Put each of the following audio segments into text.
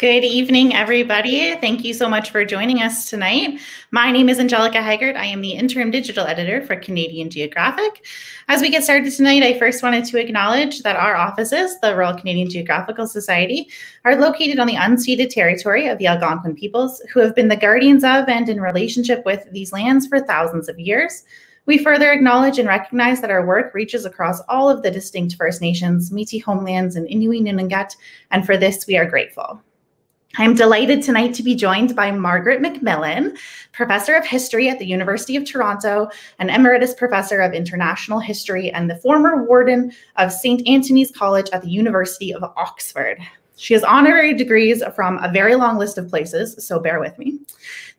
Good evening, everybody. Thank you so much for joining us tonight. My name is Angelica Haggard. I am the interim digital editor for Canadian Geographic. As we get started tonight, I first wanted to acknowledge that our offices, the Royal Canadian Geographical Society, are located on the unceded territory of the Algonquin peoples, who have been the guardians of and in relationship with these lands for thousands of years. We further acknowledge and recognize that our work reaches across all of the distinct First Nations, Métis homelands, and Inuit Nunangat, and for this we are grateful. I'm delighted tonight to be joined by Margaret MacMillan, Professor of History at the University of Toronto, an Emeritus Professor of International History, and the former Warden of St. Antony's College at the University of Oxford. She has honorary degrees from a very long list of places, so bear with me.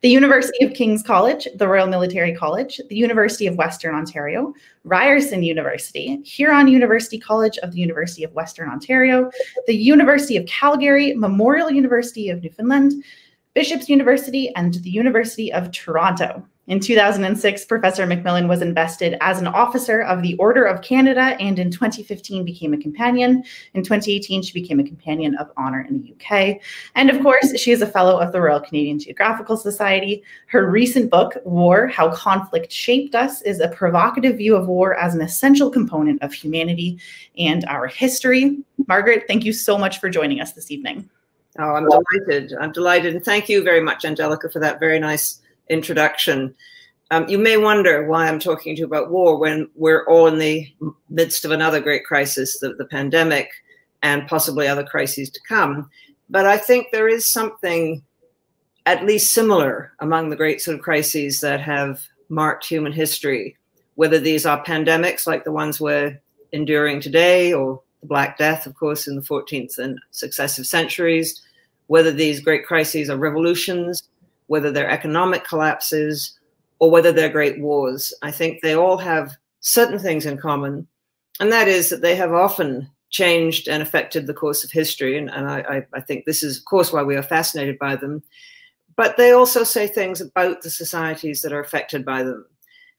The University of King's College, the Royal Military College, the University of Western Ontario, Ryerson University, Huron University College of the University of Western Ontario, the University of Calgary, Memorial University of Newfoundland, Bishop's University, and the University of Toronto. In 2006, Professor MacMillan was invested as an officer of the Order of Canada and in 2015 became a companion. In 2018, she became a companion of honor in the UK. And of course, she is a fellow of the Royal Canadian Geographical Society. Her recent book, War How Conflict Shaped Us, is a provocative view of war as an essential component of humanity and our history. Margaret, thank you so much for joining us this evening. Oh, I'm delighted. I'm delighted. And thank you very much, Angelica, for that very nice introduction. Um, you may wonder why I'm talking to you about war when we're all in the midst of another great crisis, the, the pandemic, and possibly other crises to come. But I think there is something at least similar among the great sort of crises that have marked human history, whether these are pandemics like the ones we're enduring today, or the Black Death, of course, in the 14th and successive centuries, whether these great crises are revolutions whether they're economic collapses or whether they're great wars. I think they all have certain things in common, and that is that they have often changed and affected the course of history. And, and I, I think this is, of course, why we are fascinated by them. But they also say things about the societies that are affected by them.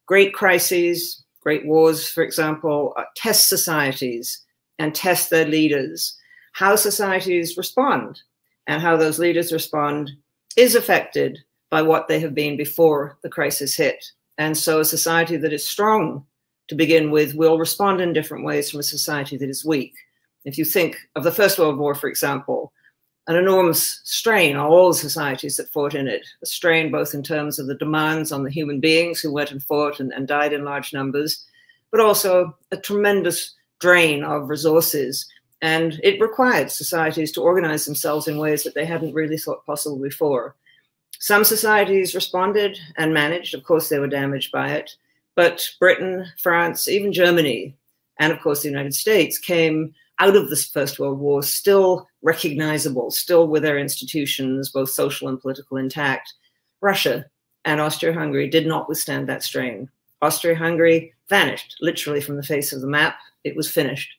Great crises, great wars, for example, uh, test societies and test their leaders. How societies respond and how those leaders respond is affected by what they have been before the crisis hit. And so a society that is strong to begin with will respond in different ways from a society that is weak. If you think of the First World War, for example, an enormous strain on all the societies that fought in it, a strain both in terms of the demands on the human beings who went and fought and, and died in large numbers, but also a tremendous drain of resources and it required societies to organize themselves in ways that they hadn't really thought possible before. Some societies responded and managed. Of course, they were damaged by it. But Britain, France, even Germany, and of course the United States came out of this First World War still recognizable, still with their institutions, both social and political, intact. Russia and Austria-Hungary did not withstand that strain. Austria-Hungary vanished literally from the face of the map. It was finished.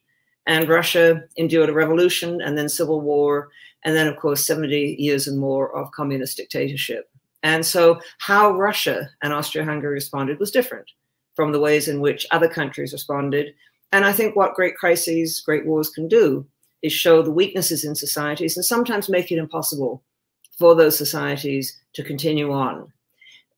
And Russia endured a revolution and then civil war, and then, of course, 70 years and more of communist dictatorship. And so, how Russia and Austria Hungary responded was different from the ways in which other countries responded. And I think what great crises, great wars can do is show the weaknesses in societies and sometimes make it impossible for those societies to continue on.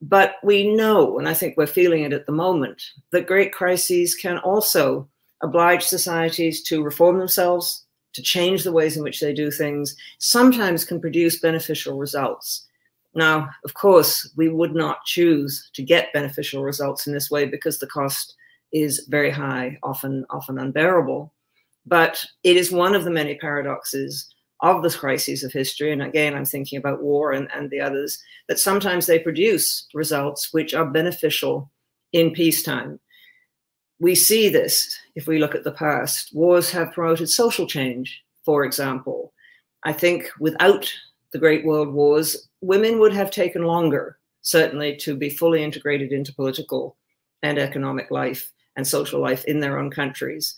But we know, and I think we're feeling it at the moment, that great crises can also oblige societies to reform themselves, to change the ways in which they do things, sometimes can produce beneficial results. Now, of course, we would not choose to get beneficial results in this way because the cost is very high, often, often unbearable. But it is one of the many paradoxes of the crises of history, and again, I'm thinking about war and, and the others, that sometimes they produce results which are beneficial in peacetime we see this if we look at the past. Wars have promoted social change, for example. I think without the Great World Wars, women would have taken longer, certainly, to be fully integrated into political and economic life and social life in their own countries.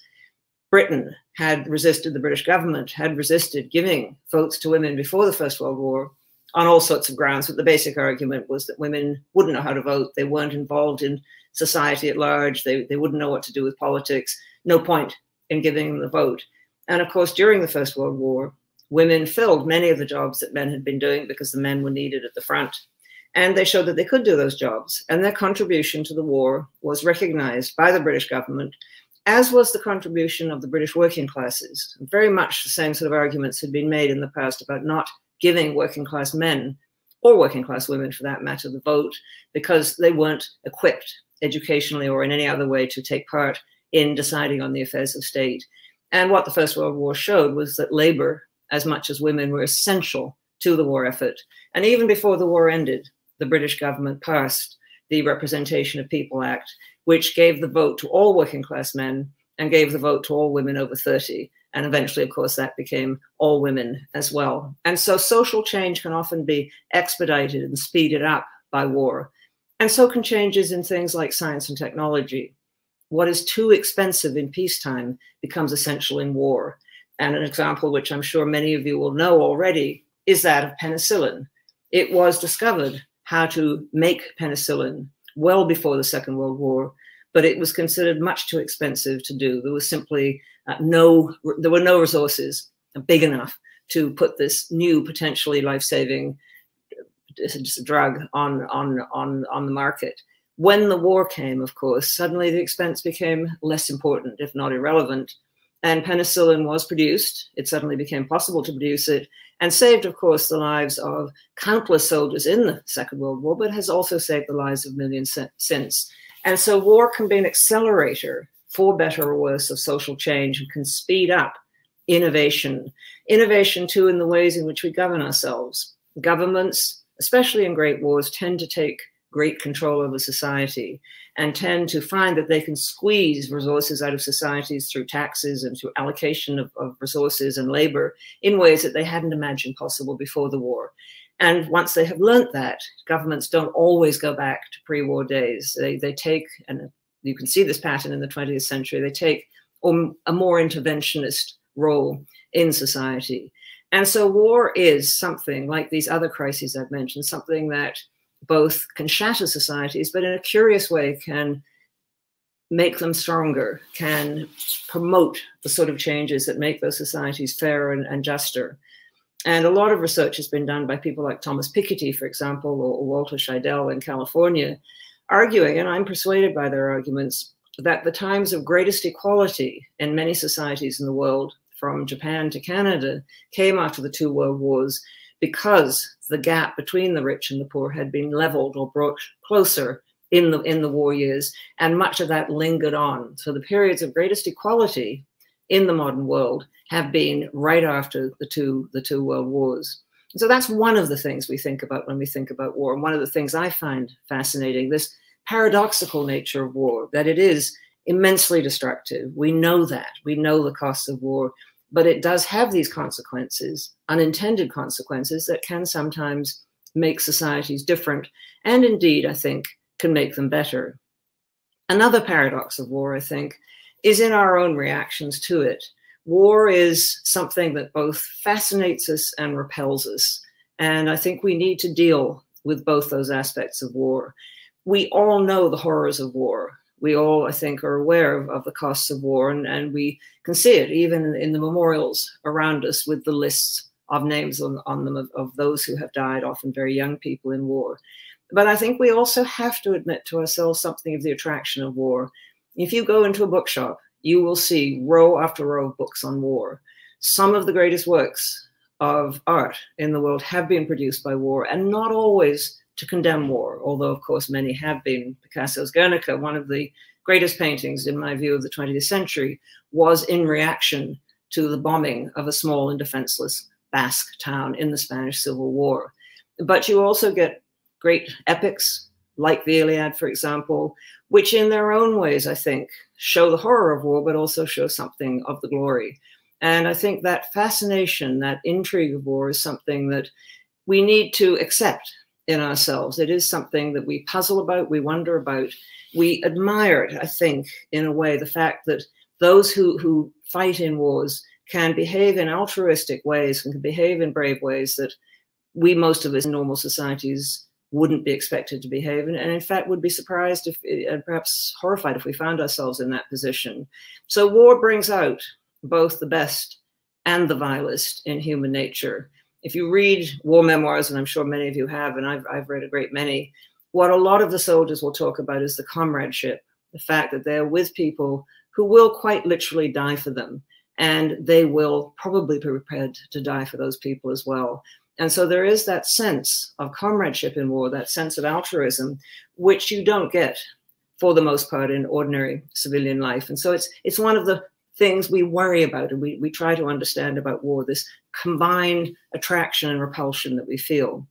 Britain had resisted, the British government had resisted giving votes to women before the First World War on all sorts of grounds. But the basic argument was that women wouldn't know how to vote, they weren't involved in society at large. They, they wouldn't know what to do with politics. No point in giving them the vote. And of course, during the First World War, women filled many of the jobs that men had been doing because the men were needed at the front. And they showed that they could do those jobs. And their contribution to the war was recognized by the British government, as was the contribution of the British working classes. Very much the same sort of arguments had been made in the past about not giving working class men or working class women for that matter the vote because they weren't equipped educationally or in any other way to take part in deciding on the affairs of state. And what the First World War showed was that labor, as much as women, were essential to the war effort. And even before the war ended, the British government passed the Representation of People Act, which gave the vote to all working class men and gave the vote to all women over 30. And eventually, of course, that became all women as well. And so social change can often be expedited and speeded up by war. And so can changes in things like science and technology. What is too expensive in peacetime becomes essential in war. And an example, which I'm sure many of you will know already, is that of penicillin. It was discovered how to make penicillin well before the Second World War, but it was considered much too expensive to do. There was simply uh, no, there were no resources big enough to put this new potentially life-saving drug on on on on the market. When the war came, of course, suddenly the expense became less important, if not irrelevant. And penicillin was produced. It suddenly became possible to produce it and saved, of course, the lives of countless soldiers in the Second World War, but has also saved the lives of millions since. And so war can be an accelerator for better or worse of social change and can speed up innovation. Innovation, too, in the ways in which we govern ourselves. Governments, especially in great wars, tend to take great control over society and tend to find that they can squeeze resources out of societies through taxes and through allocation of, of resources and labor in ways that they hadn't imagined possible before the war. And once they have learnt that, governments don't always go back to pre-war days. They, they take, and you can see this pattern in the 20th century, they take a more interventionist role in society. And so war is something like these other crises I've mentioned, something that both can shatter societies, but in a curious way can make them stronger, can promote the sort of changes that make those societies fairer and, and juster. And a lot of research has been done by people like Thomas Piketty, for example, or, Walter Scheidel in California, arguing, and I'm persuaded by their arguments, that the times of greatest equality in many societies in the world, from Japan to Canada, came after the two world wars because the gap between the rich and the poor had been leveled or brought closer in the in the war years, and much of that lingered on. So the periods of greatest equality in the modern world have been right after the two the two world wars. so that's one of the things we think about when we think about war. And one of the things I find fascinating, this paradoxical nature of war, that it is immensely destructive. We know that. We know the costs of war but it does have these consequences, unintended consequences that can sometimes make societies different and indeed, I think, can make them better. Another paradox of war, I think, is in our own reactions to it. War is something that both fascinates us and repels us. And I think we need to deal with both those aspects of war. We all know the horrors of war we all, I think, are aware of, of the costs of war, and, and we can see it even in, the memorials around us with the lists of names on, on them of, of those who have died, often very young people in war. But I think we also have to admit to ourselves something of the attraction of war. If you go into a bookshop, you will see row after row of books on war. Some of the greatest works of art in the world have been produced by war, and not always to condemn war, although, of course, many have been. Picasso's Guernica, one of the greatest paintings, in my view, of the 20th century, was in reaction to the bombing of a small and defenseless Basque town in the Spanish Civil War. But you also get great epics, like the Iliad, for example, which in their own ways, I think, show the horror of war, but also show something of the glory. And I think that fascination, that intrigue of war is something that we need to accept in ourselves. It is something that we puzzle about, we wonder about. We admire it, I think, in a way, the fact that those who, who fight in wars can behave in altruistic ways and can behave in brave ways that we, most of us in normal societies, wouldn't be expected to behave, and, and in fact would be surprised if, and perhaps horrified if we found ourselves in that position. So war brings out both the best and the vilest in human nature. If you read war memoirs, and I'm sure many of you have, and I've, I've read a great many, what a lot of the soldiers will talk about is the comradeship, the fact that they're with people who will quite literally die for them. And they will probably be prepared to die for those people as well. And so there is that sense of comradeship in war, that sense of altruism, which you don't get for the most part in ordinary civilian life. And so it's it's one of the things we worry about and we, we try to understand about war, this combined attraction and repulsion that we feel.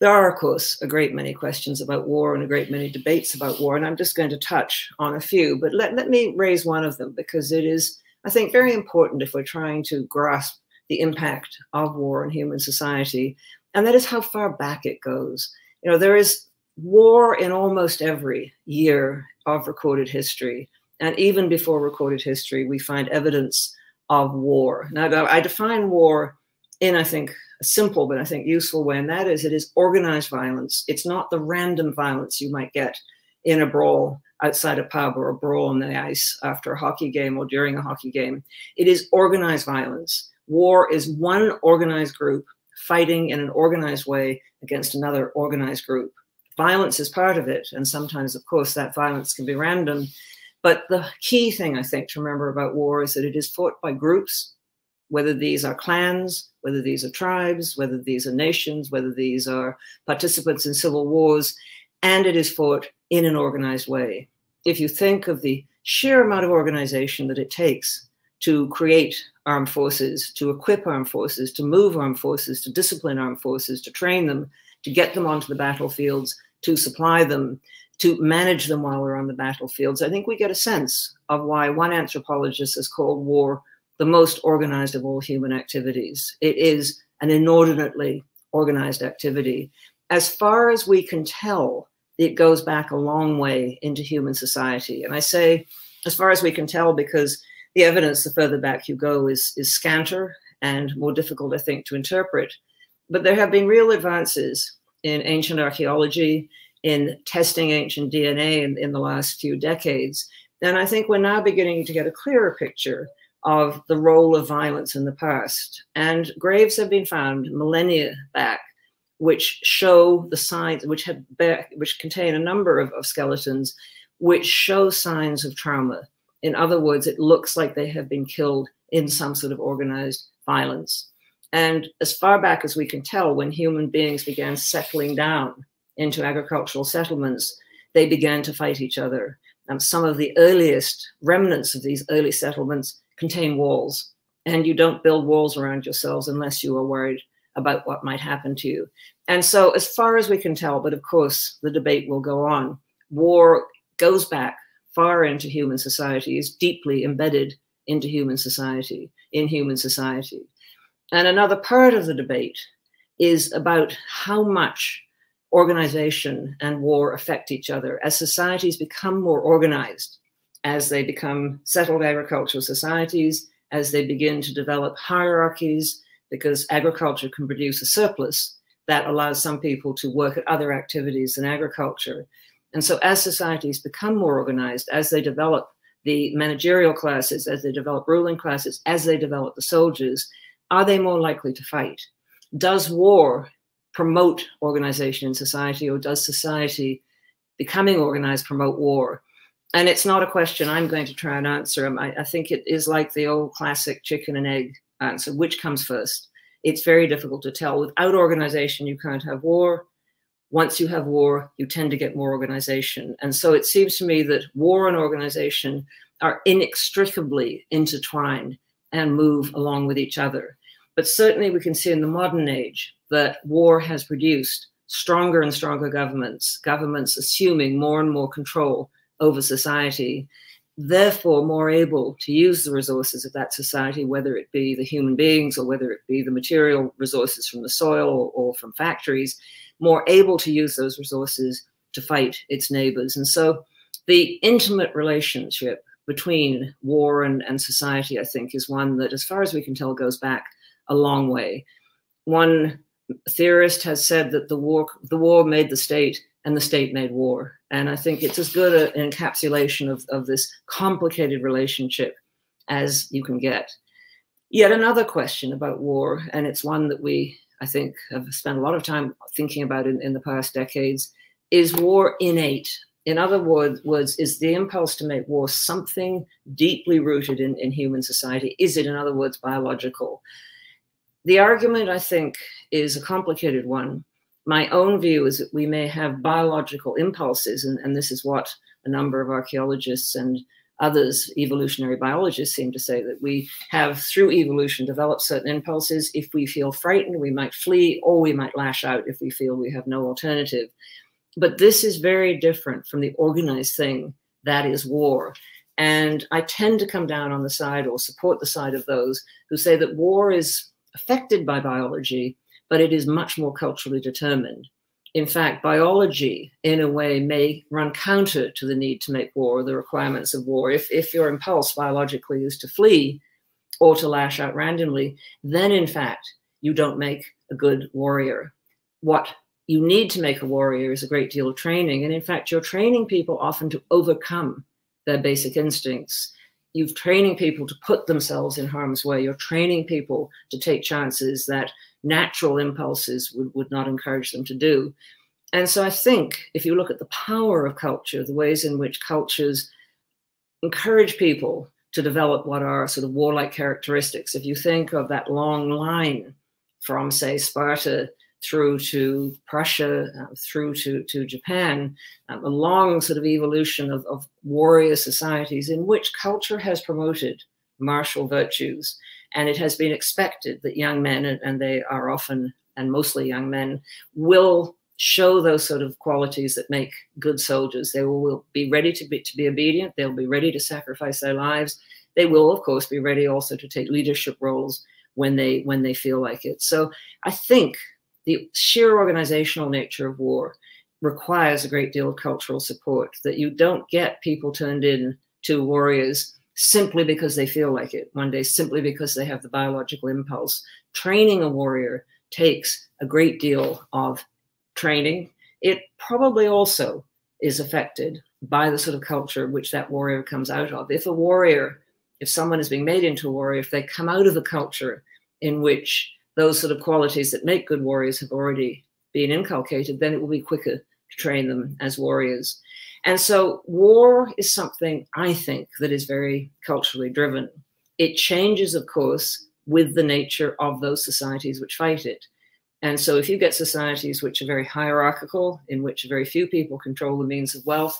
There are, of course, a great many questions about war and a great many debates about war, and I'm just going to touch on a few, but let, let me raise one of them because it is, I think, very important if we're trying to grasp the impact of war on human society, and that is how far back it goes. You know, there is war in almost every year of recorded history. And even before recorded history, we find evidence of war. Now, I define war in, I think, a simple but I think useful way, and that is it is organized violence. It's not the random violence you might get in a brawl outside a pub or a brawl on the ice after a hockey game or during a hockey game. It is organized violence. War is one organized group fighting in an organized way against another organized group. Violence is part of it, and sometimes, of course, that violence can be random. But the key thing I think to remember about war is that it is fought by groups, whether these are clans, whether these are tribes, whether these are nations, whether these are participants in civil wars, and it is fought in an organized way. If you think of the sheer amount of organization that it takes to create armed forces, to equip armed forces, to move armed forces, to discipline armed forces, to train them, to get them onto the battlefields, to supply them, to manage them while we're on the battlefields, I think we get a sense of why one anthropologist has called war the most organized of all human activities. It is an inordinately organized activity. As far as we can tell, it goes back a long way into human society. And I say, as far as we can tell, because the evidence, the further back you go, is, is scanter and more difficult, I think, to interpret. But there have been real advances in ancient archaeology, in testing ancient DNA in, in the last few decades. And I think we're now beginning to get a clearer picture of the role of violence in the past. And graves have been found millennia back, which show the signs, which have which contain a number of, of skeletons, which show signs of trauma. In other words, it looks like they have been killed in some sort of organized violence. And as far back as we can tell, when human beings began settling down into agricultural settlements, they began to fight each other. And some of the earliest remnants of these early settlements contain walls. And you don't build walls around yourselves unless you are worried about what might happen to you. And so, as far as we can tell, but of course, the debate will go on, war goes back far into human society, is deeply embedded into human society, in human society. And another part of the debate is about how much organization and war affect each other as societies become more organized, as they become settled agricultural societies, as they begin to develop hierarchies, because agriculture can produce a surplus that allows some people to work at other activities than agriculture. And so as societies become more organized, as they develop the managerial classes, as they develop ruling classes, as they develop the soldiers, are they more likely to fight? Does war promote organization in society, or does society becoming organized promote war? And it's not a question I'm going to try and answer. I, I think it is like the old classic chicken and egg answer which comes first? It's very difficult to tell. Without organization, you can't have war. Once you have war, you tend to get more organization. And so it seems to me that war and organization are inextricably intertwined and move along with each other. But certainly we can see in the modern age that war has produced stronger and stronger governments, governments assuming more and more control over society, therefore more able to use the resources of that society, whether it be the human beings or whether it be the material resources from the soil or, or from factories, more able to use those resources to fight its neighbors. And so the intimate relationship between war and, and society, I think, is one that, as far as we can tell, goes back a long way. One theorist has said that the war, the war made the state and the state made war. And I think it's as good an encapsulation of, of this complicated relationship as you can get. Yet another question about war, and it's one that we, I think, have spent a lot of time thinking about in, in the past decades, is war innate? In other words, words, is the impulse to make war something deeply rooted in, in human society? Is it, in other words, biological? The argument, I think, is a complicated one. My own view is that we may have biological impulses, and, and this is what a number of archaeologists and others, evolutionary biologists, seem to say that we have, through evolution, developed certain impulses. If we feel frightened, we might flee, or we might lash out if we feel we have no alternative. But this is very different from the organized thing that is war. And I tend to come down on the side or support the side of those who say that war is affected by biology, but it is much more culturally determined in fact, biology, in a way, may run counter to the need to make war the requirements of war. If, if your impulse biologically is to flee or to lash out randomly, then in fact, you don't make a good warrior. What you need to make a warrior is a great deal of training. And in fact, you're training people often to overcome their basic instincts. You're training people to put themselves in harm's way. You're training people to take chances that natural impulses would, would not encourage them to do. And so I think if you look at the power of culture, the ways in which cultures encourage people to develop what are sort of warlike characteristics, if you think of that long line from, say, Sparta through to Prussia, uh, through to, to Japan, um, a long sort of evolution of, of warrior societies in which culture has promoted martial virtues and it has been expected that young men, and they are often and mostly young men, will show those sort of qualities that make good soldiers. They will be ready to be, to be obedient. They'll be ready to sacrifice their lives. They will, of course, be ready also to take leadership roles when they when they feel like it. So I think the sheer organizational nature of war requires a great deal of cultural support. That you don't get people turned in to warriors simply because they feel like it one day, simply because they have the biological impulse. Training a warrior takes a great deal of training. It probably also is affected by the sort of culture which that warrior comes out of. If a warrior, if someone is being made into a warrior, if they come out of a culture in which those sort of qualities that make good warriors have already been inculcated, then it will be quicker to train them as warriors. And so war is something I think that is very culturally driven. It changes, of course, with the nature of those societies which fight it. And so if you get societies which are very hierarchical, in which very few people control the means of wealth,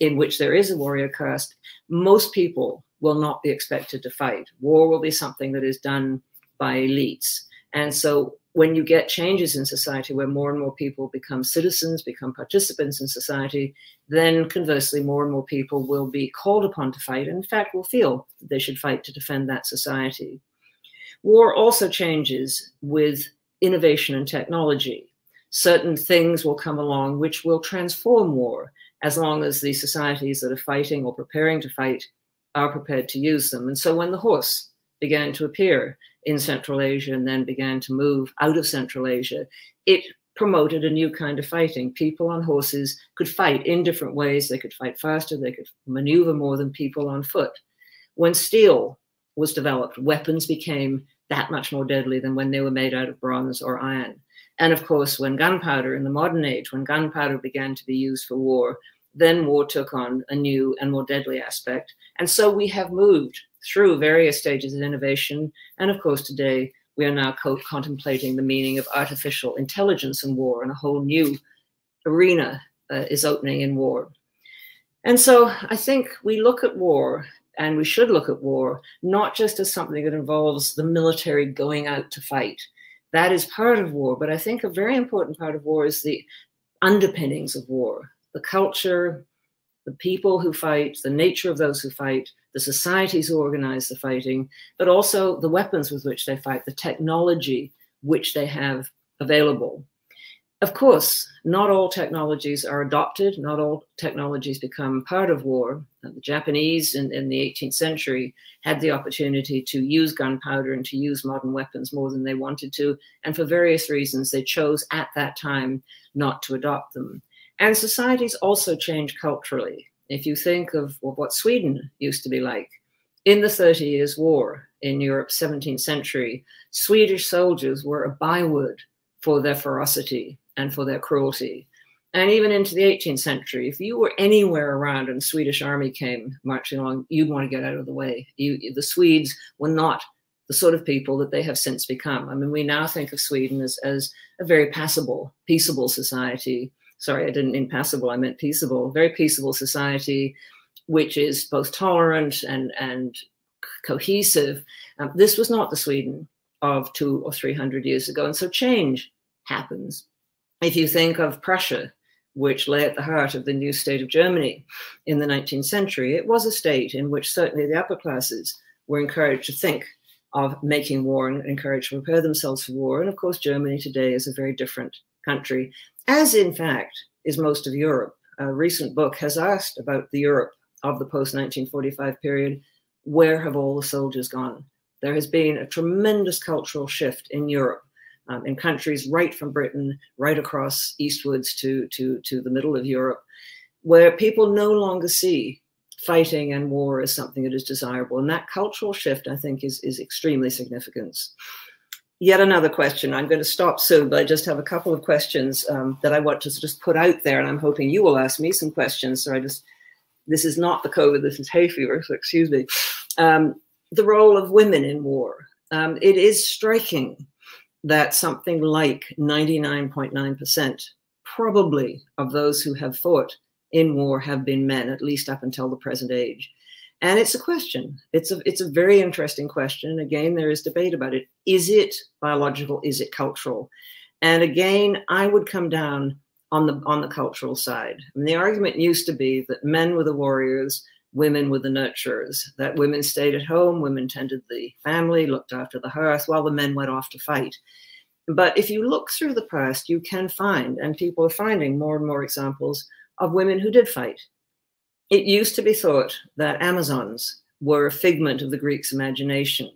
in which there is a warrior caste, most people will not be expected to fight. War will be something that is done by elites. And so when you get changes in society where more and more people become citizens, become participants in society, then conversely, more and more people will be called upon to fight, and in fact, will feel that they should fight to defend that society. War also changes with innovation and technology. Certain things will come along which will transform war as long as the societies that are fighting or preparing to fight are prepared to use them. And so when the horse began to appear in Central Asia and then began to move out of Central Asia, it promoted a new kind of fighting. People on horses could fight in different ways. They could fight faster, they could maneuver more than people on foot. When steel was developed, weapons became that much more deadly than when they were made out of bronze or iron. And of course, when gunpowder in the modern age, when gunpowder began to be used for war, then war took on a new and more deadly aspect. And so we have moved through various stages of innovation. And of course, today we are now co contemplating the meaning of artificial intelligence in war, and a whole new arena uh, is opening in war. And so I think we look at war, and we should look at war, not just as something that involves the military going out to fight. That is part of war, but I think a very important part of war is the underpinnings of war, the culture, the people who fight, the nature of those who fight, the societies who organize the fighting, but also the weapons with which they fight, the technology which they have available. Of course, not all technologies are adopted, not all technologies become part of war. Uh, the Japanese in, in the 18th century had the opportunity to use gunpowder and to use modern weapons more than they wanted to. And for various reasons, they chose at that time not to adopt them. And societies also change culturally. If you think of what Sweden used to be like In the Thirty Years' War in Europe's 17th century, Swedish soldiers were a byword for their ferocity and for their cruelty. And even into the 18th century, if you were anywhere around and Swedish army came marching along, you'd want to get out of the way. You, the Swedes were not the sort of people that they have since become. I mean, we now think of Sweden as, as a very passable, peaceable society. Sorry, I didn't mean passable, I meant peaceable, very peaceable society, which is both tolerant and, and cohesive. Um, this was not the Sweden of two or three hundred years ago. And so change happens. If you think of Prussia, which lay at the heart of the new state of Germany in the 19th century, it was a state in which certainly the upper classes were encouraged to think of making war and encouraged to prepare themselves for war. And of course, Germany today is a very different country, as in fact is most of Europe. A recent book has asked about the Europe of the post 1945 period where have all the soldiers gone? There has been a tremendous cultural shift in Europe, um, in countries right from Britain, right across eastwards to, to, to the middle of Europe, where people no longer see fighting and war as something that is desirable. And that cultural shift, I think, is, is extremely significant. Yet another question. I'm going to stop soon, but I just have a couple of questions um, that I want to just put out there, and I'm hoping you will ask me some questions. So I just, this is not the COVID, this is hay fever, so excuse me. Um, the role of women in war. Um, it is striking that something like 99.9% probably of those who have fought in war have been men, at least up until the present age. And it's a question. It's a it's a very interesting question. And again, there is debate about it. Is it biological? Is it cultural? And again, I would come down on the on the cultural side. Mean, the argument used to be that men were the warriors, women were the nurturers. That women stayed at home, women tended the family, looked after the hearth, while the men went off to fight. But if you look through the past, you can find, and people are finding more and more examples of women who did fight. It used to be thought that Amazons were a figment of the Greeks' imagination,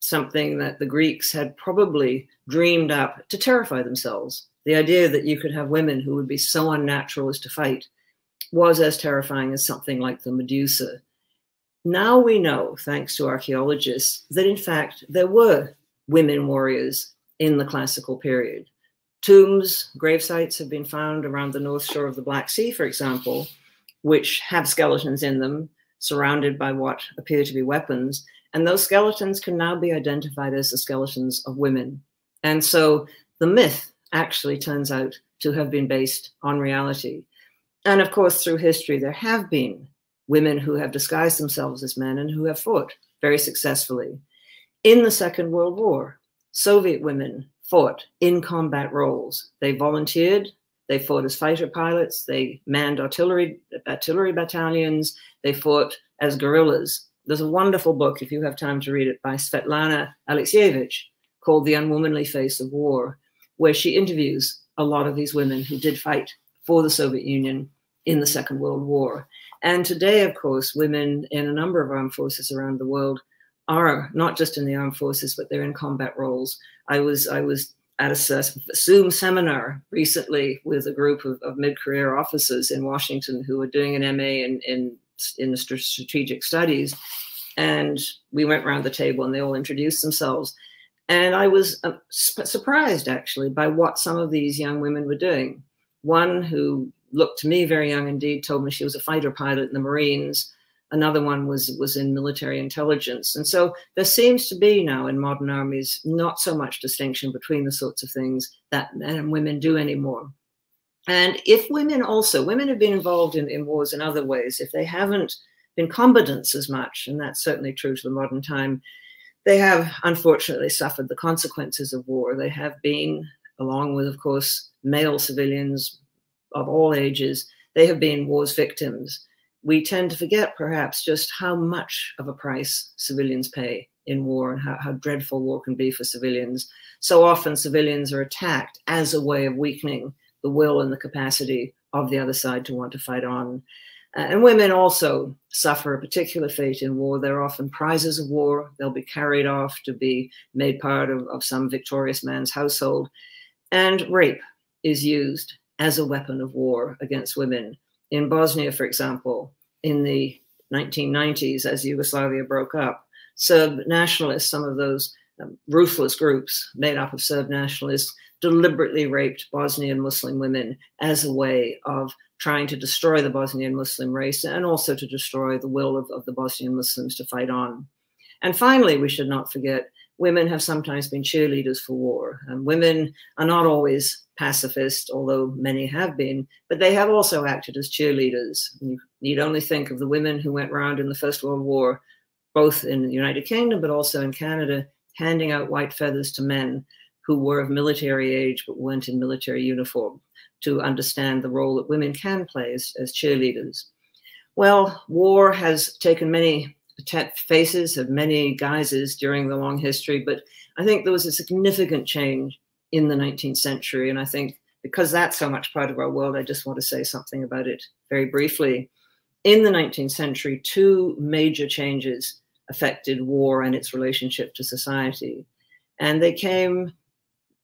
something that the Greeks had probably dreamed up to terrify themselves. The idea that you could have women who would be so unnatural as to fight was as terrifying as something like the Medusa. Now we know, thanks to archaeologists, that in fact there were women warriors in the classical period. Tombs, grave sites have been found around the north shore of the Black Sea, for example, which have skeletons in them, surrounded by what appear to be weapons. And those skeletons can now be identified as the skeletons of women. And so the myth actually turns out to have been based on reality. And of course, through history, there have been women who have disguised themselves as men and who have fought very successfully. In the Second World War, Soviet women fought in combat roles. They volunteered, they fought as fighter pilots, they manned artillery artillery battalions, they fought as guerrillas. There's a wonderful book, if you have time to read it, by Svetlana Alexievich called The Unwomanly Face of War, where she interviews a lot of these women who did fight for the Soviet Union in the Second World War. And today, of course, women in a number of armed forces around the world are not just in the armed forces, but they're in combat roles. I was I was at a Zoom seminar recently with a group of, of mid-career officers in Washington who were doing an MA in in in strategic studies, and we went around the table and they all introduced themselves, and I was uh, surprised actually by what some of these young women were doing. One who looked to me very young indeed told me she was a fighter pilot in the Marines another one was was in military intelligence. And so there seems to be now in modern armies not so much distinction between the sorts of things that men and women do anymore. And if women also women have been involved in, in wars in other ways if they haven't been combatants as much and that's certainly true to the modern time they have unfortunately suffered the consequences of war. They have been along with of course male civilians of all ages they have been war's victims we tend to forget perhaps just how much of a price civilians pay in war and how, how dreadful war can be for civilians. So often civilians are attacked as a way of weakening the will and the capacity of the other side to want to fight on. Uh, and women also suffer a particular fate in war. They're often prizes of war. They'll be carried off to be made part of, of some victorious man's household. And rape is used as a weapon of war against women in Bosnia, for example, in the 1990s as Yugoslavia broke up. Serb nationalists, some of those um, ruthless groups made up of Serb nationalists, deliberately raped Bosnian Muslim women as a way of trying to destroy the Bosnian Muslim race and also to destroy the will of, of the Bosnian Muslims to fight on. And finally, we should not forget women have sometimes been cheerleaders for war. And women are not always pacifist, although many have been, but they have also acted as cheerleaders. You need only think of the women who went around in the First World War, both in the United Kingdom but also in Canada, handing out white feathers to men who were of military age but weren't in military uniform to understand the role that women can play as, as cheerleaders. Well, war has taken many faces of many guises during the long history, but I think there was a significant change in the 19th century. And I think because that's so much part of our world, I just want to say something about it very briefly. In the 19th century, two major changes affected war and its relationship to society. And they came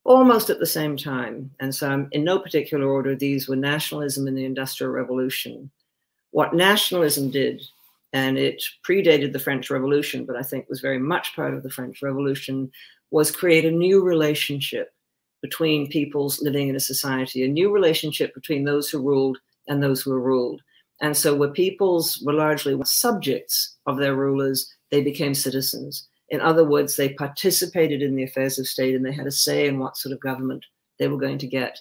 almost at the same time. And so, in no particular order, these were nationalism and the Industrial Revolution. What nationalism did, and it predated the French Revolution, but I think was very much part of the French Revolution, was create a new relationship between peoples living in a society, a new relationship between those who ruled and those who were ruled. And so, where peoples were largely subjects of their rulers, they became citizens. In other words, they participated in the affairs of state and they had a say in what sort of government they were going to get.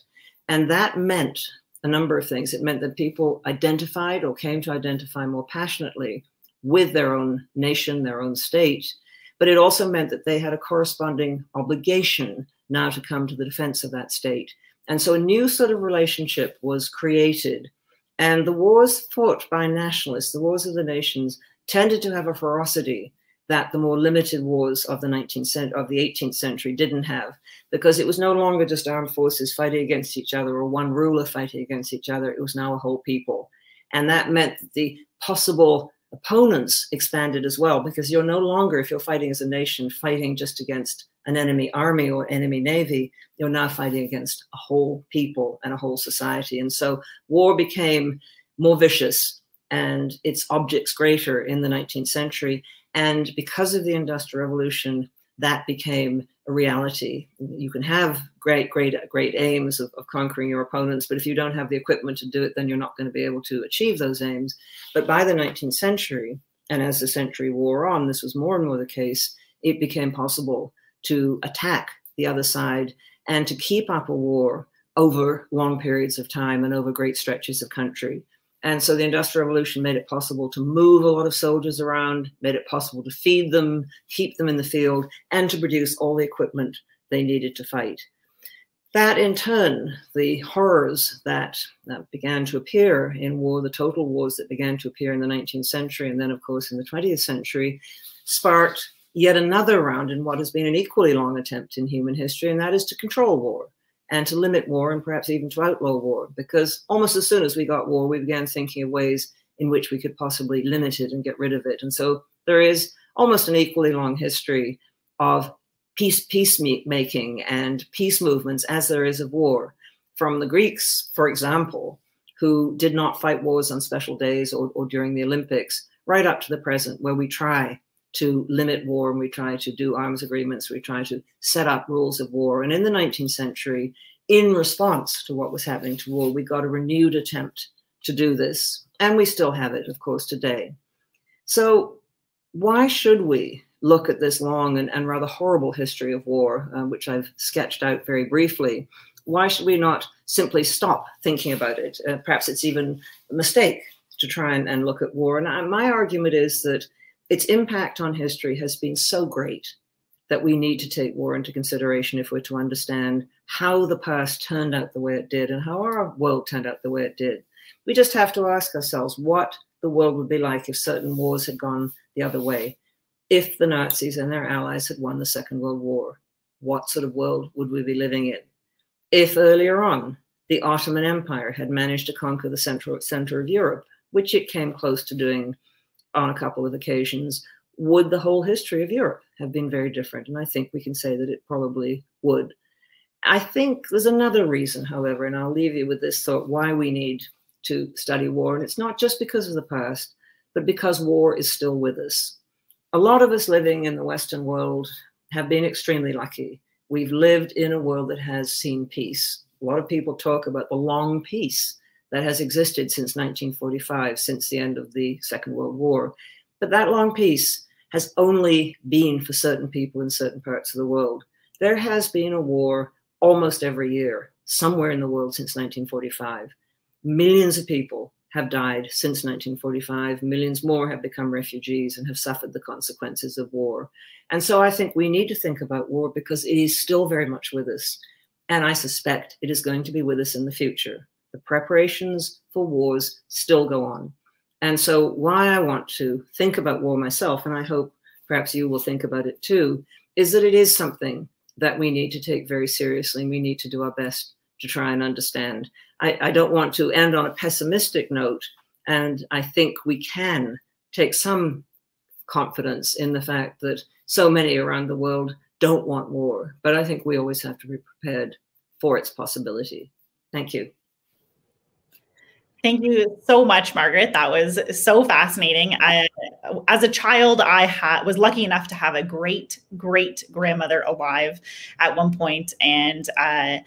And that meant a number of things. It meant that people identified or came to identify more passionately with their own nation, their own state. But it also meant that they had a corresponding obligation now to come to the defense of that state. And so a new sort of relationship was created. And the wars fought by nationalists, the wars of the nations, tended to have a ferocity that the more limited wars of the 19th century, of the 18th century didn't have, because it was no longer just armed forces fighting against each other or one ruler fighting against each other. It was now a whole people, and that meant that the possible opponents expanded as well, because you're no longer, if you're fighting as a nation, fighting just against an enemy army or enemy navy. You're now fighting against a whole people and a whole society, and so war became more vicious and its objects greater in the 19th century and because of the Industrial Revolution, that became a reality. You can have great, great, great aims of, of, conquering your opponents, but if you don't have the equipment to do it, then you're not going to be able to achieve those aims. But by the 19th century, and as the century wore on, this was more and more the case, it became possible to attack the other side and to keep up a war over long periods of time and over great stretches of country. And so the Industrial Revolution made it possible to move a lot of soldiers around, made it possible to feed them, keep them in the field, and to produce all the equipment they needed to fight. That in turn, the horrors that, began to appear in war, the total wars that began to appear in the 19th century, and then, of course, in the 20th century, sparked yet another round in what has been an equally long attempt in human history, and that is to control war and to limit war and perhaps even to outlaw war. Because almost as soon as we got war, we began thinking of ways in which we could possibly limit it and get rid of it. And so there is almost an equally long history of peace peacemaking and peace movements as there is of war. From the Greeks, for example, who did not fight wars on special days or, or during the Olympics, right up to the present, where we try to limit war and we try to do arms agreements, we try to set up rules of war. And in the 19th century, in response to what was happening to war, we got a renewed attempt to do this. And we still have it, of course, today. So, why should we look at this long and, and rather horrible history of war, uh, which I've sketched out very briefly? Why should we not simply stop thinking about it? Uh, perhaps it's even a mistake to try and, and look at war. And I, my argument is that its impact on history has been so great that we need to take war into consideration if we're to understand how the past turned out the way it did and how our world turned out the way it did. We just have to ask ourselves what the world would be like if certain wars had gone the other way. If the Nazis and their allies had won the Second World War, what sort of world would we be living in? If earlier on the Ottoman Empire had managed to conquer the central center of Europe, which it came close to doing on a couple of occasions, would the whole history of Europe have been very different? And I think we can say that it probably would. I think there's another reason, however, and I'll leave you with this thought why we need to study war. And it's not just because of the past, but because war is still with us. A lot of us living in the Western world have been extremely lucky. We've lived in a world that has seen peace. A lot of people talk about the long peace that has existed since 1945, since the end of the Second World War. But that long peace has only been for certain people in certain parts of the world. There has been a war almost every year, somewhere in the world since 1945. Millions of people have died since 1945. Millions more have become refugees and have suffered the consequences of war. And so I think we need to think about war because it is still very much with us. And I suspect it is going to be with us in the future. The preparations for wars still go on. And so, why I want to think about war myself, and I hope perhaps you will think about it too, is that it is something that we need to take very seriously. And we need to do our best to try and understand. I, I don't want to end on a pessimistic note. And I think we can take some confidence in the fact that so many around the world don't want war. But I think we always have to be prepared for its possibility. Thank you. Thank you so much, Margaret. That was so fascinating. I, as a child, I had was lucky enough to have a great great grandmother alive at one point, and uh,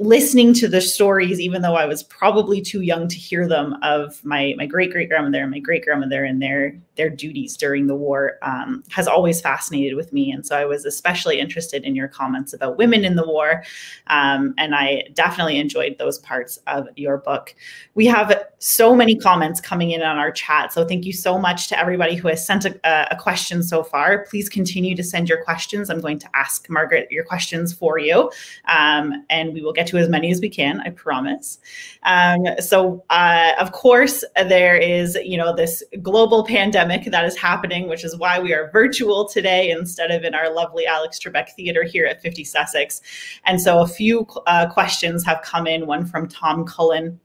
listening to the stories, even though I was probably too young to hear them, of my my great great grandmother and my great grandmother and their their duties during the war, um, has always fascinated with me. And so I was especially interested in your comments about women in the war, um, and I definitely enjoyed those parts of your book. We have so many comments coming in on our chat, so thank you so much to everybody who has sent a, a question so far. Please continue to send your questions. I'm going to ask Margaret your questions for you, um, and we will get to as many as we can, I promise. Um, so, uh, of course, there is, you know, this global pandemic that is happening, which is why we are virtual today instead of in our lovely Alex Trebek Theater here at 50 Sussex. And so a few uh, questions have come in, one from Tom Cullen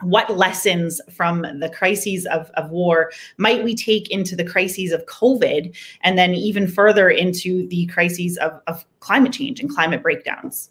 what lessons from the crises of, of war might we take into the crises of COVID and then even further into the crises of, of climate change and climate breakdowns?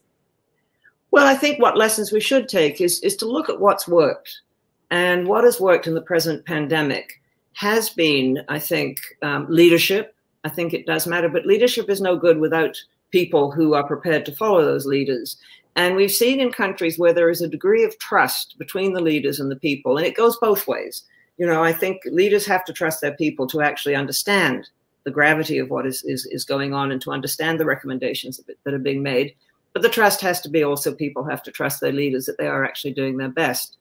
Well, I think what lessons we should take is, is to look at what's worked. And what has worked in the present pandemic has been, I think, um, leadership. I think it does matter, but leadership is no good without people who are prepared to follow those leaders. And we've seen in countries where there is a degree of trust between the leaders and the people, and it goes both ways. You know, I think leaders have to trust their people to actually understand the gravity of what is, is, is going on and to understand the recommendations that are being made. But the trust has to be also people have to trust their leaders that they are actually doing their best.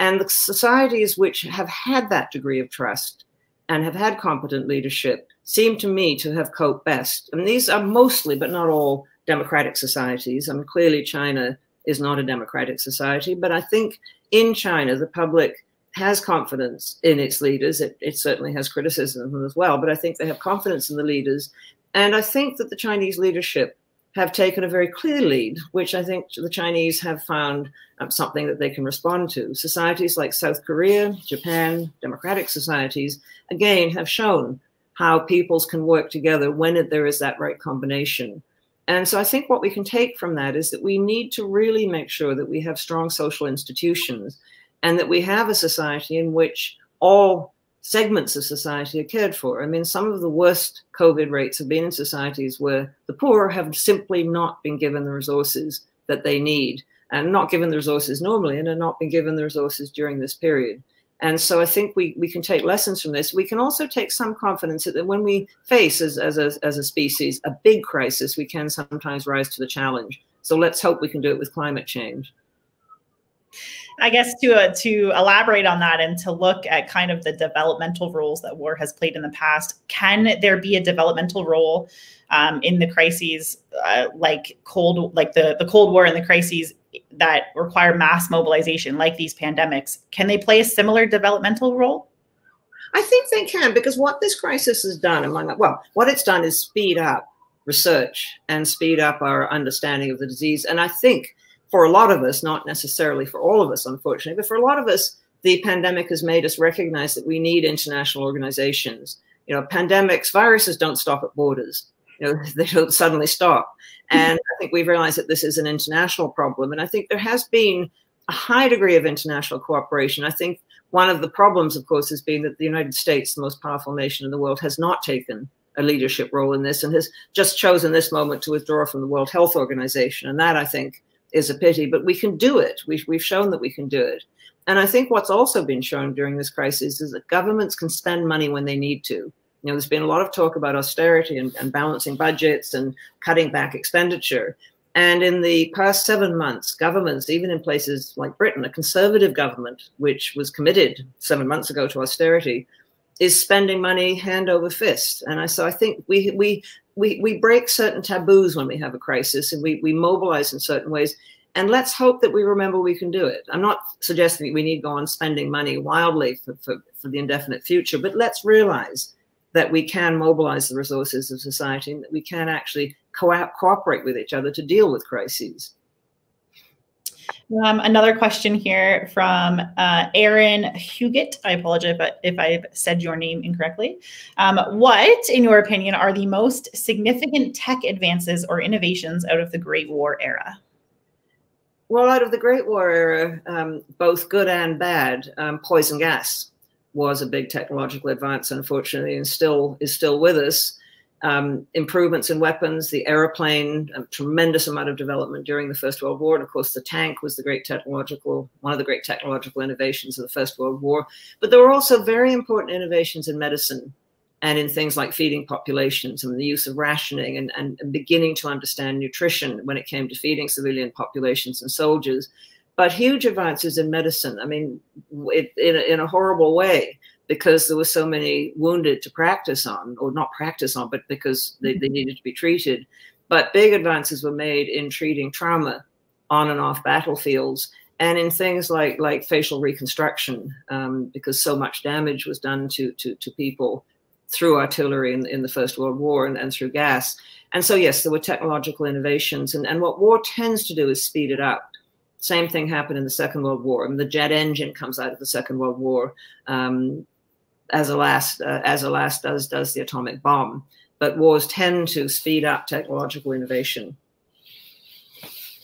And the societies which have had that degree of trust and have had competent leadership seem to me to have coped best. And these are mostly, but not all, democratic societies. I mean, clearly China is not a democratic society, but I think in China, the public has confidence in its leaders. It, it certainly has criticism as well, but I think they have confidence in the leaders. And I think that the Chinese leadership have taken a very clear lead, which I think the Chinese have found um, something that they can respond to. Societies like South Korea, Japan, democratic societies, again, have shown how peoples can work together when there is that right combination. And so I think what we can take from that is that we need to really make sure that we have strong social institutions and that we have a society in which all segments of society are cared for. I mean, some of the worst COVID rates have been in societies where the poor have simply not been given the resources that they need and not given the resources normally and are not been given the resources during this period. And so I think we, we can take lessons from this. We can also take some confidence that when we face as, as, a, as a species a big crisis, we can sometimes rise to the challenge. So let's hope we can do it with climate change. I guess to uh, to elaborate on that and to look at kind of the developmental roles that war has played in the past, can there be a developmental role um, in the crises uh, like cold, like the the Cold War and the crises that require mass mobilization, like these pandemics? Can they play a similar developmental role? I think they can because what this crisis has done, among well, what it's done is speed up research and speed up our understanding of the disease, and I think for a lot of us, not necessarily for all of us, unfortunately, but for a lot of us, the pandemic has made us recognize that we need international organizations. You know, pandemics, viruses don't stop at borders. You know, they don't suddenly stop. And I think we've realized that this is an international problem. And I think there has been a high degree of international cooperation. I think one of the problems, of course, has been that the United States, the most powerful nation in the world, has not taken a leadership role in this and has just chosen this moment to withdraw from the World Health Organization. And that, I think, is a pity. But we can do it. We've, we've shown that we can do it. And I think what's also been shown during this crisis is that governments can spend money when they need to. You know, there's been a lot of talk about austerity and, and balancing budgets and cutting back expenditure. And in the past seven months, governments, even in places like Britain, a conservative government, which was committed seven months ago to austerity, is spending money hand over fist. And I, so I think we, we, we, we break certain taboos when we have a crisis and we, we mobilize in certain ways. And let's hope that we remember we can do it. I'm not suggesting we need to go on spending money wildly for, for, for the indefinite future, but let's realize that we can mobilize the resources of society and that we can actually co cooperate with each other to deal with crises. Um, another question here from uh, Aaron Huguet. I apologize if I've said your name incorrectly. Um, what, in your opinion, are the most significant tech advances or innovations out of the Great War era? Well, out of the Great War era, um, both good and bad, um, poison gas was a big technological advance, unfortunately, and still is still with us um, improvements in weapons, the aeroplane, a tremendous amount of development during the First World War. And of course, the tank was the great technological, one of the great technological innovations of the First World War. But there were also very important innovations in medicine and in things like feeding populations and the use of rationing and, and, and beginning to understand nutrition when it came to feeding civilian populations and soldiers. But huge advances in medicine, I mean, it, in, a, in a horrible way because there were so many wounded to practice on, or not practice on, but because they, they needed to be treated. But big advances were made in treating trauma on and off battlefields and in things like like facial reconstruction, um, because so much damage was done to to, to people through artillery in, in the First World War and, and through gas. And so, yes, there were technological innovations. And, and what war tends to do is speed it up. Same thing happened in the Second World War. I mean, the jet engine comes out of the Second World War. Um, as a last uh, as a last does does the atomic bomb. But wars tend to speed up technological innovation.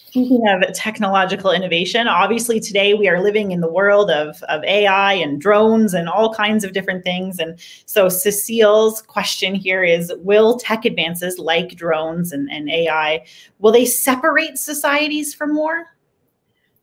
Speaking of technological innovation, obviously today we are living in the world of, of AI and drones and all kinds of different things. And so Cecile's question here is, will tech advances like drones and, and AI, will they separate societies from war?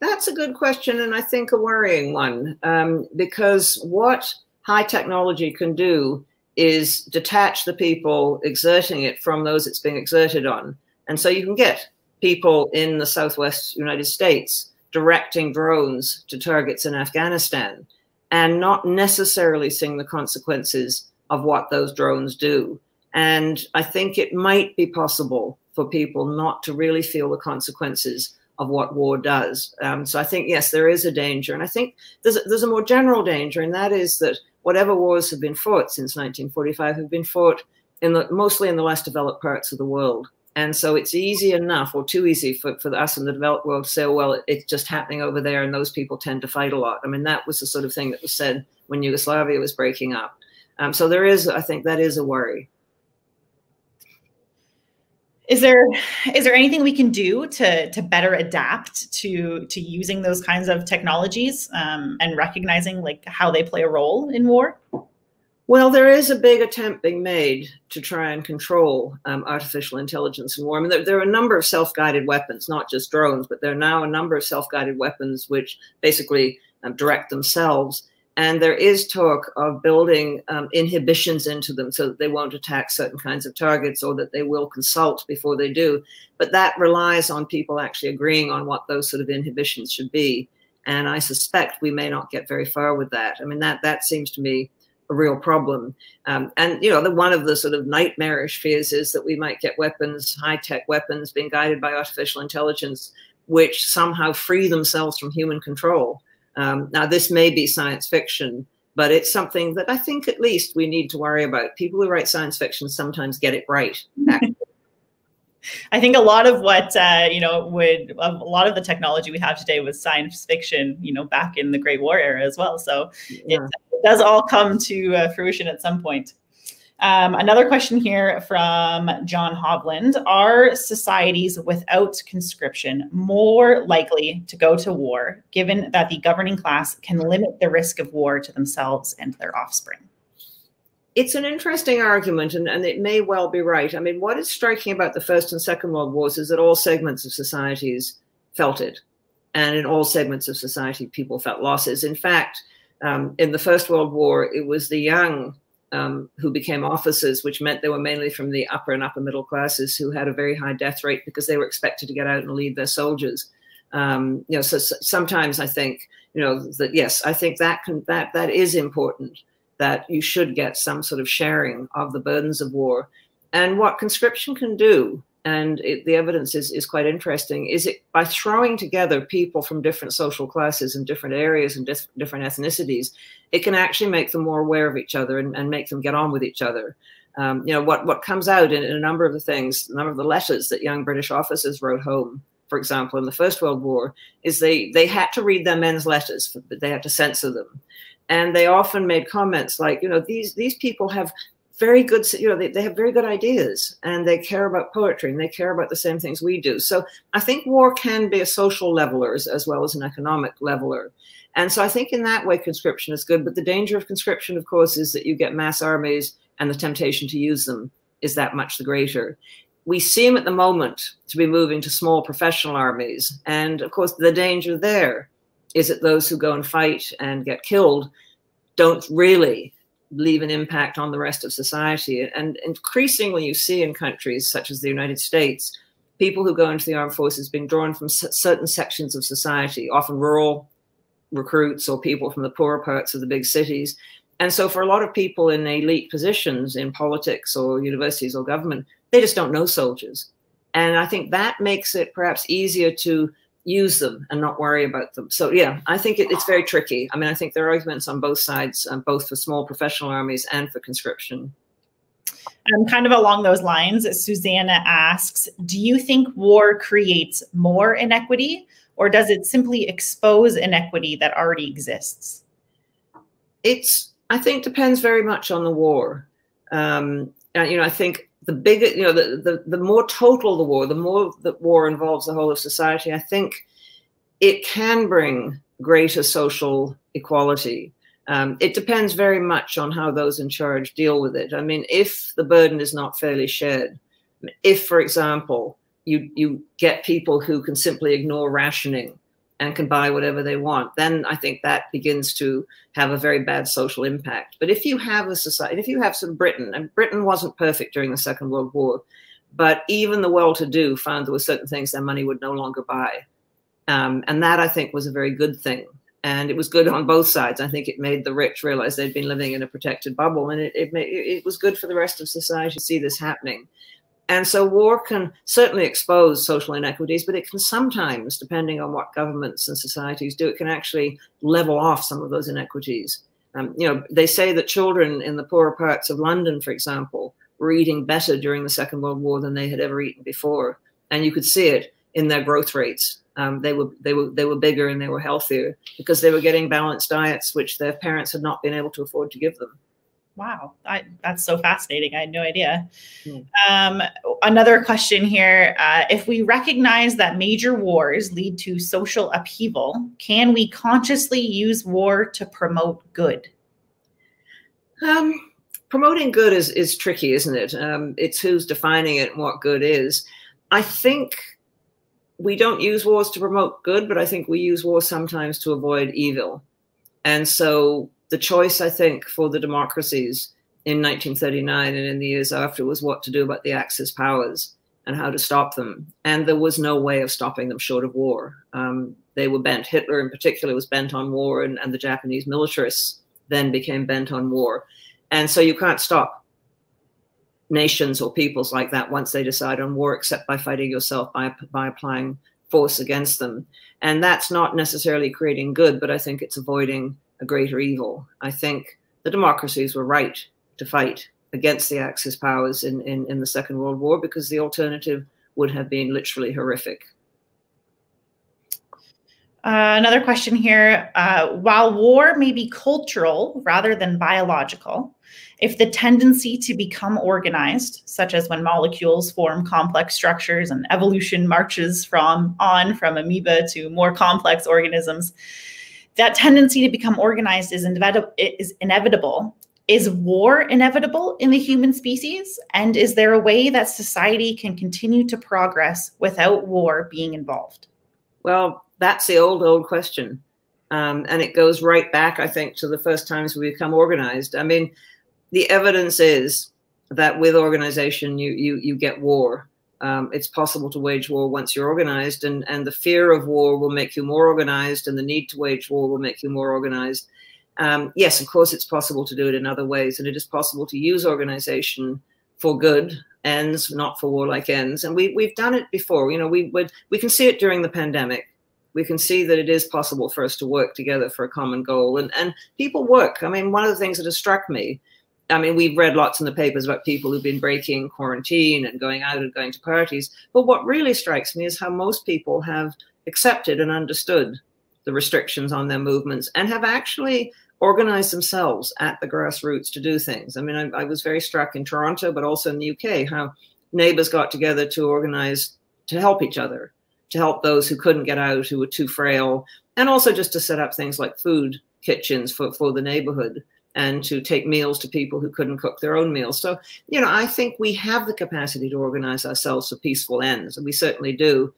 That's a good question, and I think a worrying one, um, because what high technology can do is detach the people exerting it from those it's being exerted on. And so you can get people in the Southwest United States directing drones to targets in Afghanistan and not necessarily seeing the consequences of what those drones do. And I think it might be possible for people not to really feel the consequences of what war does. Um, so I think, yes, there is a danger. And I think there's a, there's a more general danger, and that is that whatever wars have been fought since 1945 have been fought in the, mostly in the less developed parts of the world. And so it's easy enough, or too easy for, for us in the developed world to say, oh, well, it's just happening over there, and those people tend to fight a lot. I mean, that was the sort of thing that was said when Yugoslavia was breaking up. Um, so there is, I think, that is a worry. Is there is there anything we can do to to better adapt to to using those kinds of technologies um, and recognizing like how they play a role in war? Well, there is a big attempt being made to try and control um, artificial intelligence in war. I mean, there, there, are a number of self-guided weapons, not just drones, but there are now a number of self-guided weapons which basically um, direct themselves. And there is talk of building um, inhibitions into them so that they won't attack certain kinds of targets or that they will consult before they do. But that relies on people actually agreeing on what those sort of inhibitions should be. And I suspect we may not get very far with that. I mean, that, that seems to me a real problem. Um, and, you know, the, one of the sort of nightmarish fears is that we might get weapons, high tech weapons being guided by artificial intelligence, which somehow free themselves from human control. Um, now, this may be science fiction, but it's something that I think at least we need to worry about. People who write science fiction sometimes get it right. I think a lot of what uh, you know would a lot of the technology we have today was science fiction, you know, back in the Great War era as well. So yeah. it, it, does all come to uh, fruition at some point. Um, another question here from John Hovland. Are societies without conscription more likely to go to war, given that the governing class can limit the risk of war to themselves and their offspring? It's an interesting argument, and, and it may well be right. I mean, what is striking about the First and Second World Wars is that all segments of societies felt it. And in all segments of society, people felt losses. In fact, um, in the First World War, it was the young um, who became officers, which meant they were mainly from the upper and upper middle classes who had a very high death rate because they were expected to get out and lead their soldiers. Um, you know, so, so, sometimes I think, you know, that yes, I think that can that that is important that you should get some sort of sharing of the burdens of war, and what conscription can do and it, the evidence is, is quite interesting, is it by throwing together people from different social classes and different areas and dis, different ethnicities, it can actually make them more aware of each other and, and make them get on with each other. Um, you know, what, what comes out in, in, a number of the things, a number of the letters that young British officers wrote home, for example, in the First World War, is they, they had to read their men's letters, but they had to censor them. And they often made comments like, you know, these, these people have very good, you know, they, they have very good ideas and they care about poetry and they care about the same things we do. So I think war can be a social leveler as, as well as an economic leveler. And so I think in that way, conscription is good. But the danger of conscription, of course, is that you get mass armies and the temptation to use them is that much the greater. We seem at the moment to be moving to small professional armies. And of course, the danger there is that those who go and fight and get killed don't really leave an impact on the rest of society. And increasingly, you see in countries such as the United States, people who go into the armed forces being drawn from certain sections of society, often rural recruits or people from the poorer parts of the big cities. And so, for a lot of people in elite positions in politics or universities or government, they just don't know soldiers. And I think that makes it perhaps easier to use them and not worry about them. So yeah, I think it, it's very tricky. I mean, I think there are arguments on both sides, um, both for small professional armies and for conscription. Um, kind of along those lines, Susanna asks, do you think war creates more inequity or does it simply expose inequity that already exists? It's, I think, depends very much on the war. Um, and, you know, I think the bigger, you know, the, the, the more total the war, the more that war involves the whole of society, I think it can bring greater social equality. Um, it depends very much on how those in charge deal with it. I mean, if the burden is not fairly shared, if, for example, you, you get people who can simply ignore rationing and can buy whatever they want, then I think that begins to have a very bad social impact. But if you have a society, if you have some Britain, and Britain wasn't perfect during the Second World War, but even the well-to-do found there were certain things their money would no longer buy. Um, and that I think was a very good thing. And it was good on both sides. I think it made the rich realize they'd been living in a protected bubble, and it, it, made, it was good for the rest of society to see this happening. And so war can certainly expose social inequities, but it can sometimes, depending on what governments and societies do, it can actually level off some of those inequities. Um, you know, they say that children in the poorer parts of London, for example, were eating better during the Second World War than they had ever eaten before, and you could see it in their growth rates. Um, they were they were they were bigger and they were healthier because they were getting balanced diets, which their parents had not been able to afford to give them wow, I, that's so fascinating. I had no idea. Mm. Um, another question here uh, If we recognize that major wars lead to social upheaval, can we consciously use war to promote good? Um, promoting good is, is tricky, isn't it? Um, it's who's defining it and what good is. I think we don't use wars to promote good, but I think we use war sometimes to avoid evil. And so the choice, I think, for the democracies in 1939 and in the years after was what to do about the Axis powers and how to stop them. And there was no way of stopping them short of war. Um, they were bent, Hitler in particular was bent on war, and, and the Japanese militarists then became bent on war. And so you can't stop nations or peoples like that once they decide on war, except by fighting yourself, by, by applying force against them. And that's not necessarily creating good, but I think it's avoiding a greater evil. I think the democracies were right to fight against the Axis powers in, in, in the Second World War because the alternative would have been literally horrific. Uh, another question here. Uh, while war may be cultural rather than biological, if the tendency to become organized, such as when molecules form complex structures and evolution marches from on from amoeba to more complex organisms, that tendency to become organized is, inevit- is inevitable. Is war inevitable in the human species? And is there a way that society can continue to progress without war being involved? Well, that's the old, old question. Um, and it goes right back, I think, to the first times we become organized. I mean, the evidence is that with organization, you you you get war. Um, it's possible to wage war once you're organized, and and the fear of war will make you more organized, and the need to wage war will make you more organized. Um, yes, of course, it's possible to do it in other ways, and it is possible to use organization for good ends, not for warlike ends. And we we've done it before. You know, we we can see it during the pandemic. We can see that it is possible for us to work together for a common goal, and and people work. I mean, one of the things that has struck me I mean, we've read lots in the papers about people who've been breaking quarantine and going out and going to parties. But what really strikes me is how most people have accepted and understood the restrictions on their movements and have actually organized themselves at the grassroots to do things. I mean, I, I was very struck in Toronto, but also in the UK, how neighbors got together to organize to help each other, to help those who couldn't get out, who were too frail, and also just to set up things like food kitchens for, for the neighborhood and to take meals to people who couldn't cook their own meals. So, you know, I think we have the capacity to organize ourselves for peaceful ends, and we certainly do.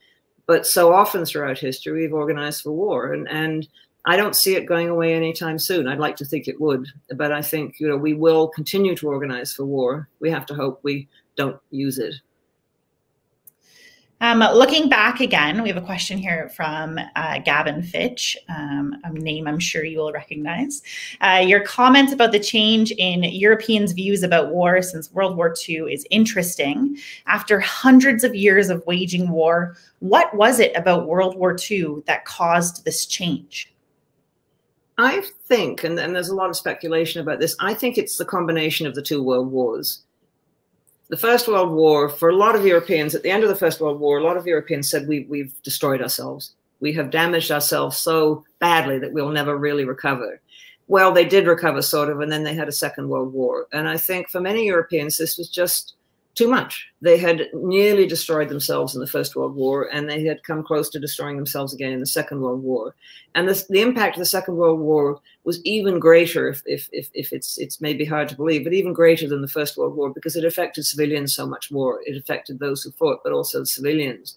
But so often throughout history, we've organized for war, and and I don't see it going away anytime soon. I'd like to think it would, but I think you know we will continue to organize for war. We have to hope we don't use it. Um, looking back again, we have a question here from uh, Gavin Fitch, um, a name I'm sure you will recognize. Uh, your comments about the change in Europeans' views about war since World War II is interesting. After hundreds of years of waging war, what was it about World War II that caused this change? I think, and, and there's a lot of speculation about this, I think it's the combination of the two world wars the First World War, for a lot of Europeans, at the end of the First World War, a lot of Europeans said we, we've destroyed ourselves. We have damaged ourselves so badly that we'll never really recover. Well, they did recover, sort of, and then they had a Second World War. And I think for many Europeans, this was just too much. They had nearly destroyed themselves in the First World War, and they had come close to destroying themselves again in the Second World War. And the, the impact of the Second World War was even greater, if, if, if, if it's, it's maybe hard to believe, but even greater than the First World War because it affected civilians so much more. It affected those who fought, but also the civilians.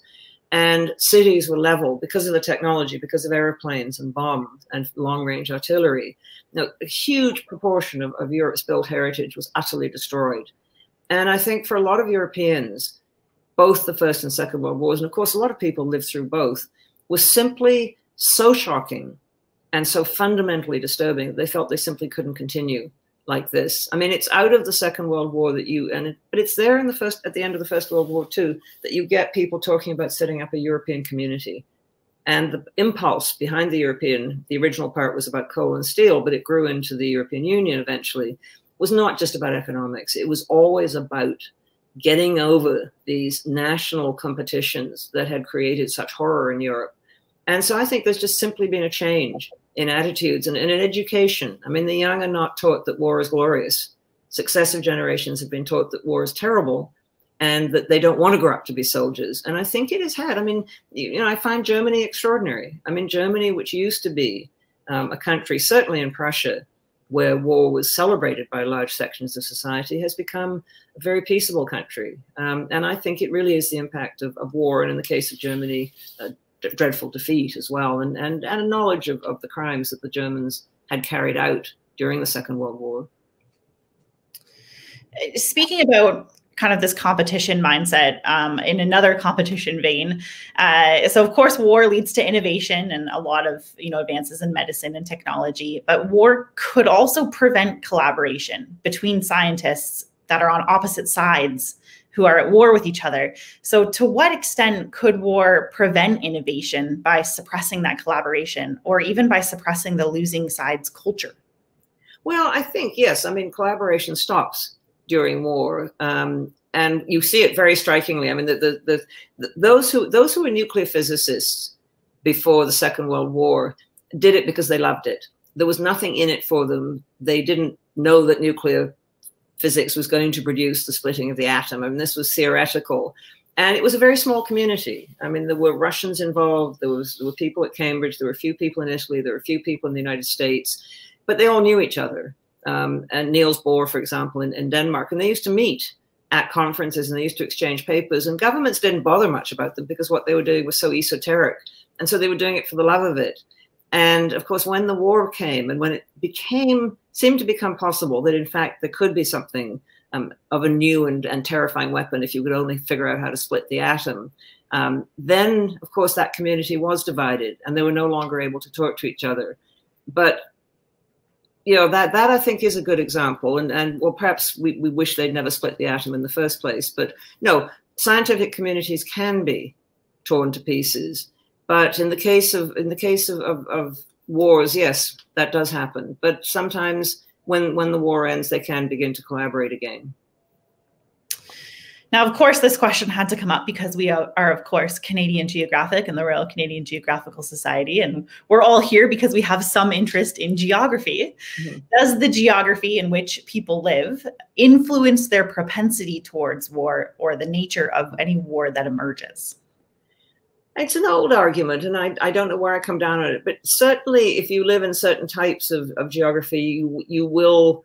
And cities were leveled because of the technology, because of airplanes and bombs and long range artillery. Now, a huge proportion of, of Europe's built heritage was utterly destroyed and I think for a lot of Europeans, both the First and Second World Wars, and of course, a lot of people lived through both, was simply so shocking and so fundamentally disturbing that they felt they simply couldn't continue like this. I mean, it's out of the Second World War that you, and it, but it's there in the first, at the end of the First World War too, that you get people talking about setting up a European community. And the impulse behind the European, the original part was about coal and steel, but it grew into the European Union eventually was not just about economics. It was always about getting over these national competitions that had created such horror in Europe. And so I think there's just simply been a change in attitudes and, and in education. I mean, the young are not taught that war is glorious. Successive generations have been taught that war is terrible and that they don't want to grow up to be soldiers. And I think it has had, I mean, you know, I find Germany extraordinary. I mean, Germany, which used to be um, a country, certainly in Prussia, where war was celebrated by large sections of society, has become a very peaceable country. Um, and I think it really is the impact of, of war, and in the case of Germany, a dreadful defeat as well, and, and, and a knowledge of, of the crimes that the Germans had carried out during the Second World War. Speaking about kind of this competition mindset um, in another competition vein. Uh, so, of course, war leads to innovation and a lot of you know advances in medicine and technology. But war could also prevent collaboration between scientists that are on opposite sides who are at war with each other. So, to what extent could war prevent innovation by suppressing that collaboration, or even by suppressing the losing side's culture? Well, I think yes. I mean, collaboration stops during war. Um, and you see it very strikingly. I mean, the, the, the, those who those who are nuclear physicists before the Second World War did it because they loved it. There was nothing in it for them. They didn't know that nuclear physics was going to produce the splitting of the atom. I mean, this was theoretical. And it was a very small community. I mean, there were Russians involved, there, was, there were people at Cambridge, there were a few people in Italy, there were a few people in the United States, but they all knew each other. Um, and Niels Bohr, for example, in, in Denmark, and they used to meet at conferences and they used to exchange papers. And governments didn't bother much about them because what they were doing was so esoteric. And so they were doing it for the love of it. And of course when the war came and when it became seemed to become possible that in fact there could be something um, of a new and, and, terrifying weapon if you could only figure out how to split the atom um, then of course that community was divided and they were no longer able to talk to each other. But you know that that I think is a good example, and and well perhaps we, we wish they'd never split the atom in the first place, but no, scientific communities can be torn to pieces, but in the case of in the case of, of, of wars, yes, that does happen. But sometimes when when the war ends, they can begin to collaborate again. Now, of course, this question had to come up because we are, of course, Canadian Geographic and the Royal Canadian Geographical Society, and we're all here because we have some interest in geography. Mm-hmm. Does the geography in which people live influence their propensity towards war or the nature of any war that emerges? It's an old argument, and I, I don't know where I come down on it, but certainly if you live in certain types of, of geography, you, you will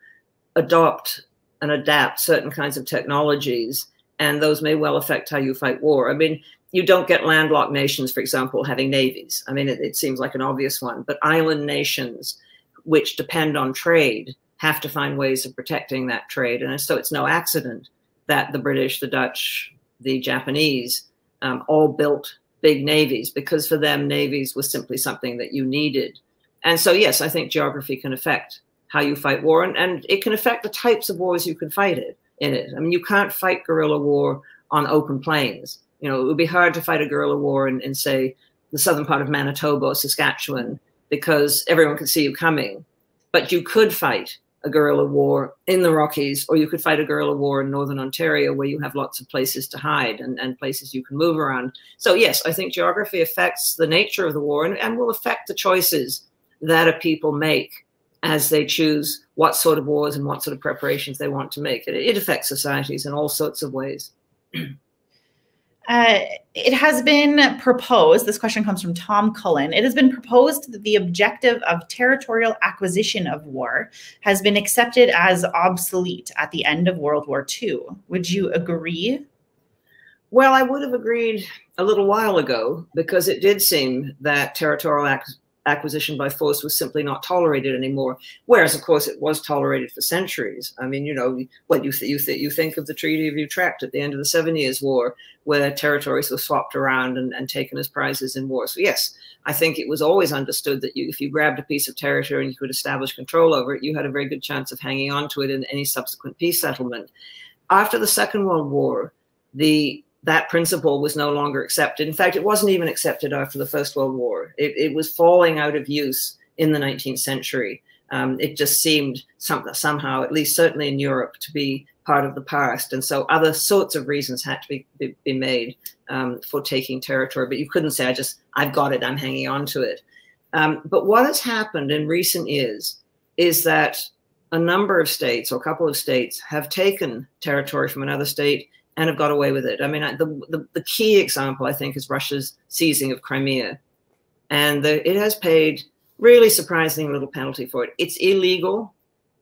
adopt and adapt certain kinds of technologies and those may well affect how you fight war. I mean, you don't get landlocked nations, for example, having navies. I mean, it, it seems like an obvious one, but island nations, which depend on trade, have to find ways of protecting that trade. And so it's no accident that the British, the Dutch, the Japanese um, all built big navies because for them, navies was simply something that you needed. And so, yes, I think geography can affect how you fight war and, and it can affect the types of wars you can fight it in it. I mean, you can't fight guerrilla war on open plains. You know, it would be hard to fight a guerrilla war in, in say, the southern part of Manitoba or Saskatchewan because everyone could see you coming. But you could fight a guerrilla war in the Rockies, or you could fight a guerrilla war in northern Ontario where you have lots of places to hide and, and places you can move around. So, yes, I think geography affects the nature of the war and, and will affect the choices that a people make as they choose what sort of wars and what sort of preparations they want to make. It, it affects societies in all sorts of ways. Uh, it has been proposed, this question comes from Tom Cullen. It has been proposed that the objective of territorial acquisition of war has been accepted as obsolete at the end of World War II. Would you agree? Well, I would have agreed a little while ago because it did seem that territorial acquisition by force was simply not tolerated anymore. Whereas, of course, it was tolerated for centuries. I mean, you know, what you th- you, th- you think of the Treaty of Utrecht at the end of the Seven Years' War, where territories were swapped around and, and taken as prizes in war. So, yes, I think it was always understood that you, if you grabbed a piece of territory and you could establish control over it, you had a very good chance of hanging on to it in any subsequent peace settlement. After the Second World War, the that principle was no longer accepted. In fact, it wasn't even accepted after the First World War. It, it was falling out of use in the 19th century. Um, it just seemed some, somehow, at least certainly in Europe, to be part of the past. And so other sorts of reasons had to be, be, be made um, for taking territory. But you couldn't say, I just, I've got it, I'm hanging on to it. Um, but what has happened in recent years is that a number of states or a couple of states have taken territory from another state and have got away with it. I mean, the, the, the key example, I think, is Russia's seizing of Crimea. And the, it has paid really surprising little penalty for it. It's illegal.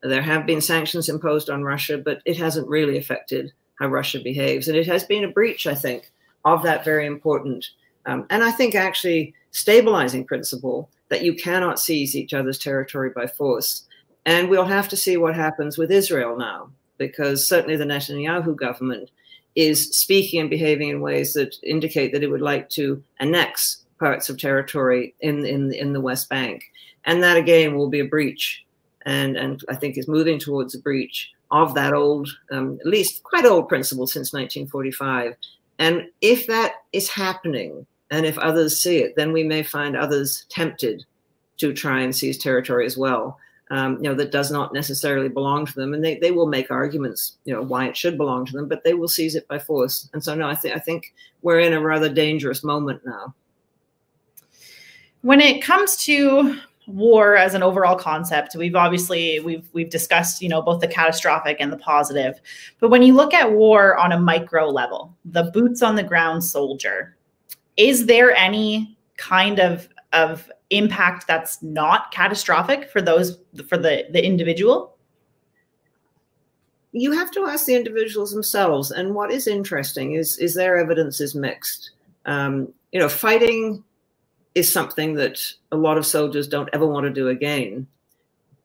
There have been sanctions imposed on Russia, but it hasn't really affected how Russia behaves. And it has been a breach, I think, of that very important, um, and I think actually stabilizing principle that you cannot seize each other's territory by force. And we'll have to see what happens with Israel now, because certainly the Netanyahu government is speaking and behaving in ways that indicate that it would like to annex parts of territory in in in the West Bank, and that again will be a breach, and and I think is moving towards a breach of that old, um, at least quite old principle since 1945. And if that is happening, and if others see it, then we may find others tempted to try and seize territory as well um, you know, that does not necessarily belong to them, and they, they will make arguments, you know, why it should belong to them, but they will seize it by force. And so, no, I think I think we're in a rather dangerous moment now. when it comes to war as an overall concept we've obviously we've we've discussed you know both the catastrophic and the positive but when you look at war on a micro level the boots on the ground soldier is there any kind of of impact that's not catastrophic for those for the the individual you have to ask the individuals themselves and what is interesting is is their evidence is mixed um, you know fighting is something that a lot of soldiers don't ever want to do again.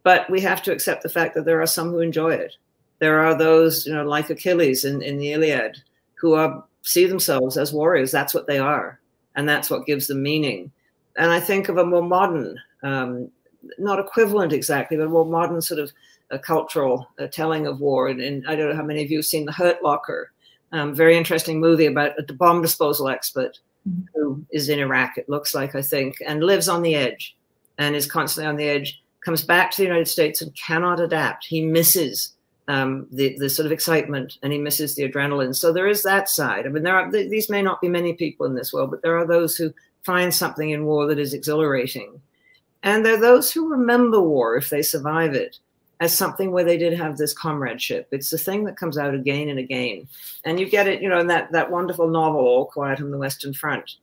But we have to accept the fact that there are some who enjoy it. There are those, you know, like Achilles in, in the Iliad, who are see themselves as warriors. That's what they are, and that's what gives them meaning. And I think of a more modern, um, not equivalent exactly, but a more modern sort of a cultural uh, telling of war. And, and, I don't know how many of you have seen The Hurt Locker, um, very interesting movie about a bomb disposal expert who is in Iraq, it looks like, I think, and lives on the edge and is constantly on the edge, comes back to the United States and cannot adapt. He misses um, the, the sort of excitement and he misses the adrenaline. So there is that side. I mean, there are, these may not be many people in this world, but there are those who find something in war that is exhilarating. And there are those who remember war if they survive it as something where they did have this comradeship. It's the thing that comes out again and again. And you get it, you know, in that, that wonderful novel, All Quiet on the Western Front,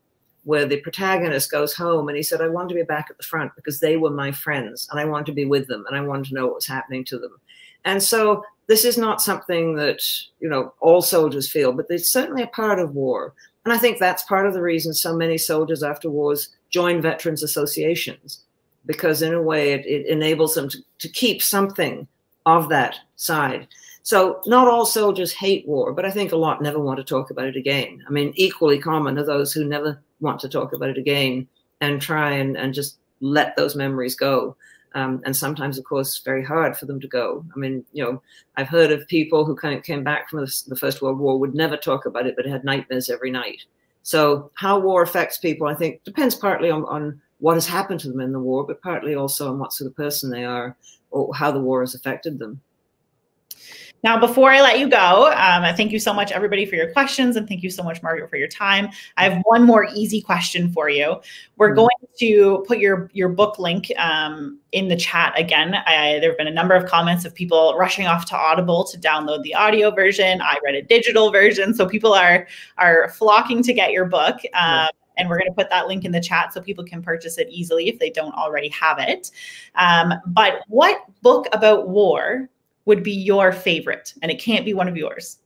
where the protagonist goes home and he said, I want to be back at the front because they were my friends and I want to be with them and I want to know what was happening to them. And so this is not something that, you know, all soldiers feel, but it's certainly a part of war. And I think that's part of the reason so many soldiers after wars join veterans associations because in a way it, it enables them to, to keep something of that side. So not all soldiers hate war, but I think a lot never want to talk about it again. I mean, equally common are those who never want to talk about it again and try and, and just let those memories go. Um, and sometimes, of course, very hard for them to go. I mean, you know, I've heard of people who kind of came back from the, First World War would never talk about it, but had nightmares every night. So how war affects people, I think, depends partly on, on what has happened to them in the war, but partly also on what sort of person they are or how the war has affected them. Now, before I let you go, um, thank you so much, everybody, for your questions. And thank you so much, Margaret, for your time. I have one more easy question for you. We're mm-hmm. going to put your, your book link um, in the chat again. I, there have been a number of comments of people rushing off to Audible to download the audio version. I read a digital version. So people are, are flocking to get your book. Um, and we're going to put that link in the chat so people can purchase it easily if they don't already have it. Um, but what book about war would be your favorite? And it can't be one of yours.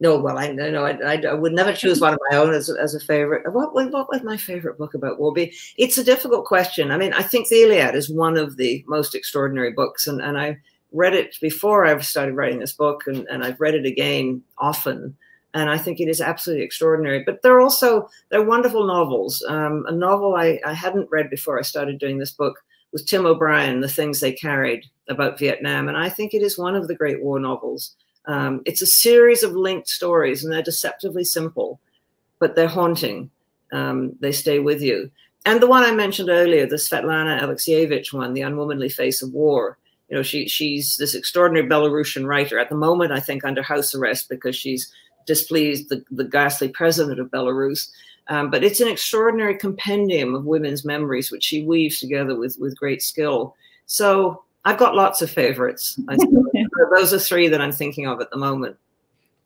No, well, I know I, I, would never choose one of my own as, as a favorite. What, what would my favorite book about war be? It's a difficult question. I mean, I think the Iliad is one of the most extraordinary books, and, and I read it before I started writing this book, and, and I've read it again often and I think it is absolutely extraordinary. But there are also they're wonderful novels. Um, a novel I, I hadn't read before I started doing this book was Tim O'Brien, The Things They Carried about Vietnam, and I think it is one of the great war novels. Um, it's a series of linked stories, and they're deceptively simple, but they're haunting. Um, they stay with you. And the one I mentioned earlier, the Svetlana Alexievich one, The Unwomanly Face of War. You know, she she's this extraordinary Belarusian writer. At the moment, I think under house arrest because she's displeased the, the ghastly president of Belarus. Um, but it's an extraordinary compendium of women's memories, which she weaves together with, with great skill. So I've got lots of favorites. Those are three that I'm thinking of at the moment.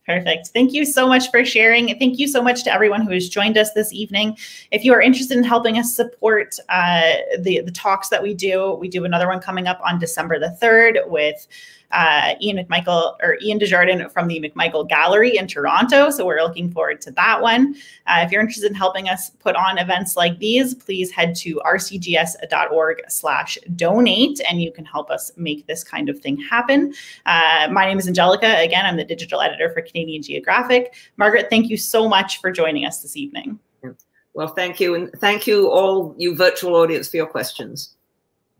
Perfect. Thank you so much for sharing. Thank you so much to everyone who has joined us this evening. If you are interested in helping us support uh, the, the talks that we do, we do another one coming up on December the 3rd with uh, Ian McMichael or Ian Dejardin from the McMichael Gallery in Toronto. So we're looking forward to that one. Uh, if you're interested in helping us put on events like these, please head to rcgs.org slash donate and you can help us make this kind of thing happen. Uh, my name is Angelica. Again, I'm the digital editor for Canadian Geographic. Margaret, thank you so much for joining us this evening. Well, thank you. And thank you all, you virtual audience, for your questions.